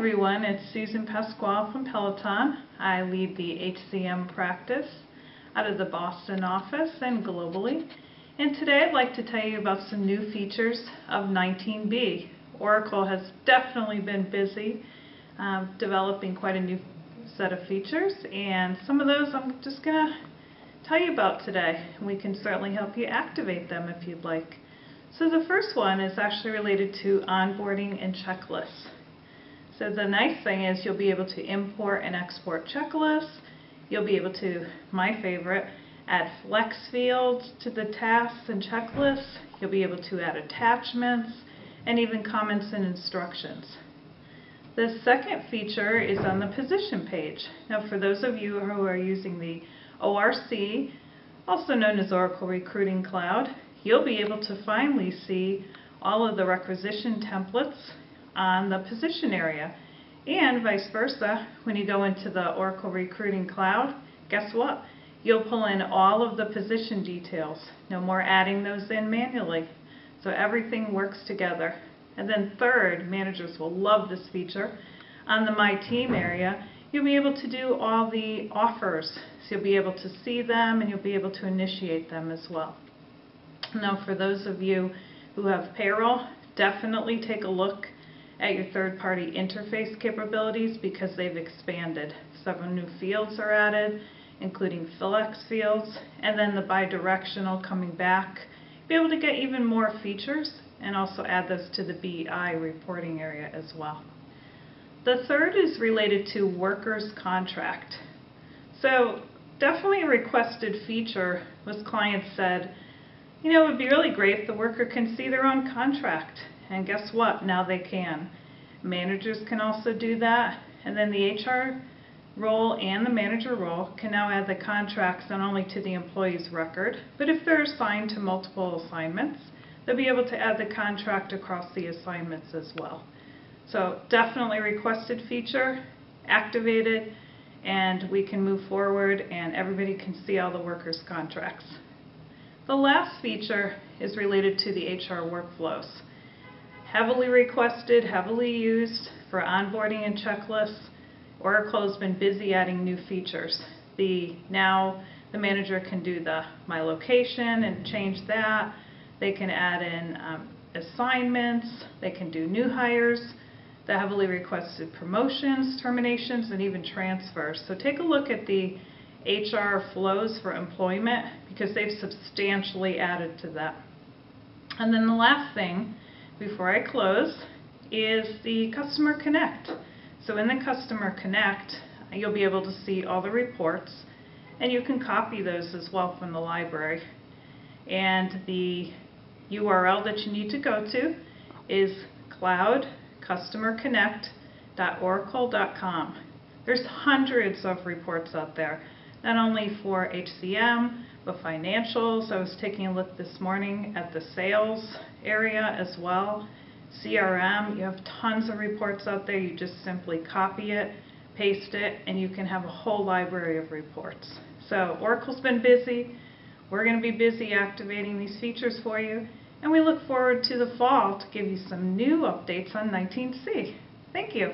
everyone, it's Susan Pascual from Peloton. I lead the HCM practice out of the Boston office and globally. And today I'd like to tell you about some new features of 19b. Oracle has definitely been busy um, developing quite a new set of features and some of those I'm just going to tell you about today. We can certainly help you activate them if you'd like. So the first one is actually related to onboarding and checklists. So the nice thing is you'll be able to import and export checklists. You'll be able to, my favorite, add flex fields to the tasks and checklists. You'll be able to add attachments and even comments and instructions. The second feature is on the position page. Now for those of you who are using the ORC, also known as Oracle Recruiting Cloud, you'll be able to finally see all of the requisition templates on the position area. And vice versa, when you go into the Oracle Recruiting Cloud, guess what? You'll pull in all of the position details. No more adding those in manually. So everything works together. And then third, managers will love this feature. On the My Team area, you'll be able to do all the offers. So you'll be able to see them and you'll be able to initiate them as well. Now for those of you who have payroll, definitely take a look at your third-party interface capabilities because they've expanded. Several new fields are added, including flex fields, and then the bidirectional coming back. Be able to get even more features and also add those to the BI reporting area as well. The third is related to workers' contract. So definitely a requested feature was clients said, you know, it would be really great if the worker can see their own contract. And guess what? Now they can. Managers can also do that. And then the HR role and the manager role can now add the contracts not only to the employee's record, but if they're assigned to multiple assignments, they'll be able to add the contract across the assignments as well. So definitely requested feature, activated, and we can move forward and everybody can see all the workers' contracts. The last feature is related to the HR workflows heavily requested, heavily used for onboarding and checklists. Oracle has been busy adding new features. The Now the manager can do the My Location and change that. They can add in um, assignments. They can do new hires, the heavily requested promotions, terminations, and even transfers. So take a look at the HR flows for employment because they've substantially added to that. And then the last thing before I close is the Customer Connect. So in the Customer Connect, you'll be able to see all the reports, and you can copy those as well from the library. And the URL that you need to go to is cloudcustomerconnect.oracle.com. There's hundreds of reports out there, not only for HCM, but financials. I was taking a look this morning at the sales area as well. CRM, you have tons of reports out there. You just simply copy it, paste it, and you can have a whole library of reports. So Oracle's been busy. We're going to be busy activating these features for you. And we look forward to the fall to give you some new updates on 19C. Thank you.